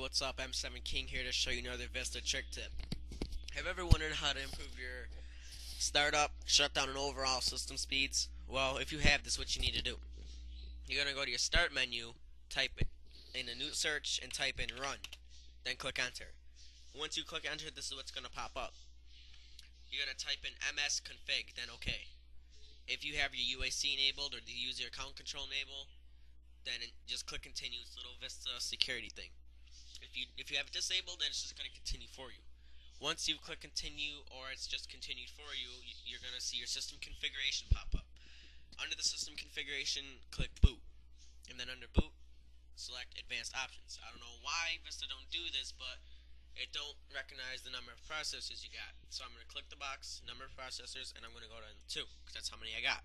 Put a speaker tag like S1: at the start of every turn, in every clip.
S1: what's up? M7 King here to show you another Vista trick tip. Have you ever wondered how to improve your startup, shutdown, and overall system speeds? Well, if you have, this is what you need to do. You're going to go to your start menu, type it in a new search, and type in run. Then click enter. Once you click enter, this is what's going to pop up. You're going to type in ms config, then OK. If you have your UAC enabled or the user account control enabled, then just click continue. It's a little Vista security thing. If you if you have it disabled, then it's just going to continue for you. Once you click continue or it's just continued for you, you're going to see your system configuration pop up. Under the system configuration, click boot. And then under boot, select advanced options. I don't know why Vista don't do this, but it don't recognize the number of processors you got. So I'm going to click the box, number of processors, and I'm going to go to 2, because that's how many I got.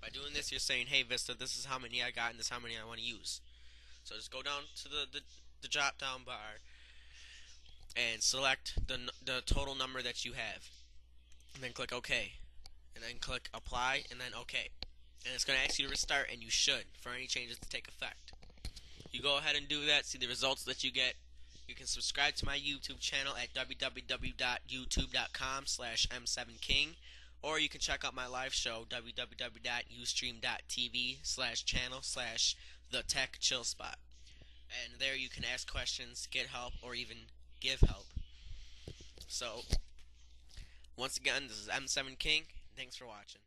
S1: By doing this, you're saying, hey, Vista, this is how many I got and this is how many I want to use. So just go down to the, the, the drop down bar and select the, the total number that you have. And then click OK. And then click Apply and then OK. And it's going to ask you to restart, and you should for any changes to take effect. You go ahead and do that, see the results that you get. You can subscribe to my YouTube channel at www.youtube.com slash m7king or you can check out my live show, www.ustream.tv slash channel slash the tech chill spot. And there you can ask questions, get help, or even give help. So, once again, this is M7 King. Thanks for watching.